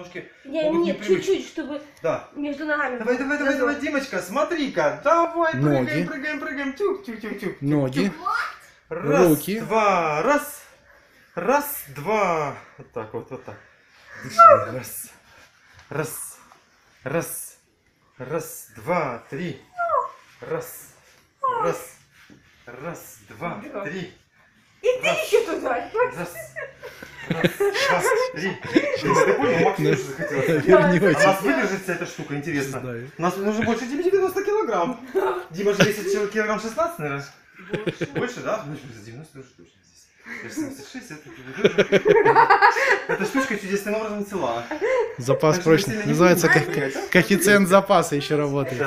ножки Не, могут нет, чуть-чуть, чтобы Да. между ногами. Давай, давай, давай, давай, Димочка, смотри-ка. Давай, прыгаем, Ноги. прыгаем, прыгаем. Тюк, тюк, тюк, тюк. Ноги. Раз, Руки. два, раз. Раз, два. Вот так вот, вот так. Дышим. Раз. Раз. Раз. Раз, два, три. Раз. Раз. Раз, два, три. И ты еще туда. Раз. Дима, ты понял, Макс тоже захотел. А Вернете. нас выдержит вся эта штука, интересно? Знаю. Нас нужно больше 90 килограмм. Дима же весит килограмм 16, наверное. Больше. Больше, да? За 90 уже точно здесь. Я же 76, это... Эта штучка чудесным образом цела. Запас прочный. не Называется коэффициент запаса еще работает.